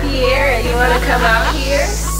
Pierre, you want to come out here?